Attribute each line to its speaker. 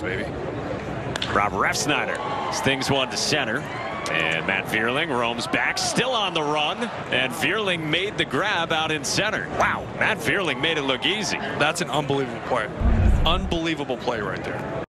Speaker 1: Pirates, baby.
Speaker 2: Rob Refsnyder stings one to center. And Matt Vierling roams back, still on the run. And Vierling made the grab out in center. Wow, Matt Vierling made it look easy.
Speaker 1: That's an unbelievable play. Unbelievable play right there.